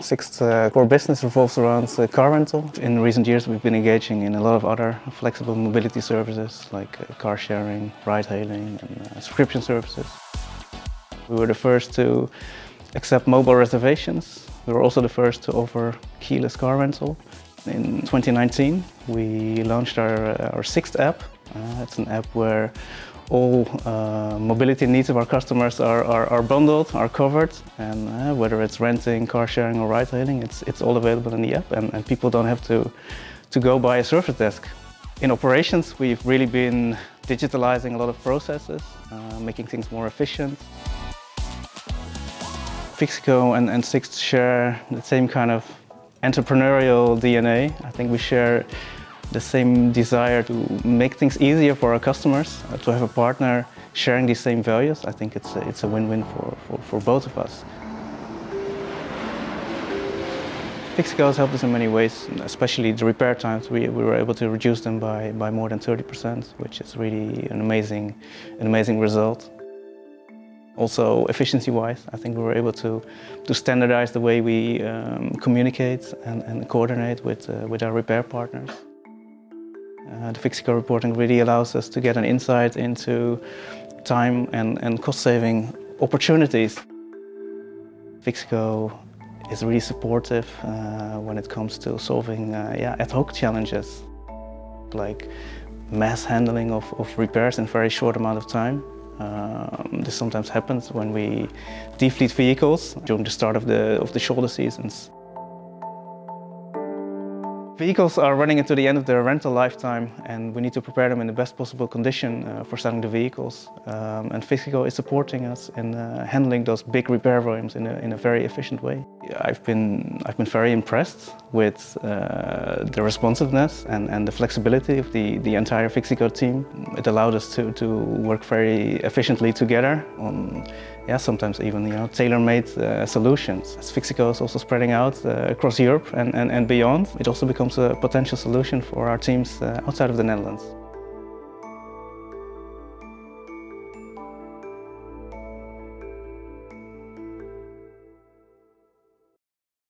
Sixt's uh, core business revolves around uh, car rental. In recent years we've been engaging in a lot of other flexible mobility services like uh, car sharing, ride hailing and uh, subscription services. We were the first to accept mobile reservations. We were also the first to offer keyless car rental. In 2019 we launched our, uh, our Sixt app. Uh, it's an app where all uh, mobility needs of our customers are, are, are bundled, are covered, and uh, whether it's renting, car sharing or ride hailing, it's, it's all available in the app and, and people don't have to, to go by a service desk. In operations, we've really been digitalizing a lot of processes, uh, making things more efficient. Fixico and, and Sixt share the same kind of entrepreneurial DNA. I think we share the same desire to make things easier for our customers, uh, to have a partner sharing these same values. I think it's a, it's a win-win for, for, for both of us. Fixico has helped us in many ways, especially the repair times. We, we were able to reduce them by, by more than 30%, which is really an amazing, an amazing result. Also, efficiency-wise, I think we were able to, to standardize the way we um, communicate and, and coordinate with, uh, with our repair partners. Uh, the Fixico reporting really allows us to get an insight into time and, and cost-saving opportunities. Fixico is really supportive uh, when it comes to solving uh, yeah, ad hoc challenges, like mass handling of, of repairs in very short amount of time. Um, this sometimes happens when we defleet vehicles during the start of the, of the shoulder seasons. Vehicles are running into the end of their rental lifetime and we need to prepare them in the best possible condition uh, for selling the vehicles. Um, and Fixico is supporting us in uh, handling those big repair volumes in a, in a very efficient way. I've been, I've been very impressed with uh, the responsiveness and, and the flexibility of the, the entire Fixico team. It allowed us to, to work very efficiently together on yeah, sometimes even you know, tailor-made uh, solutions. As Fixico is also spreading out uh, across Europe and, and, and beyond, it also becomes a potential solution for our teams uh, outside of the Netherlands.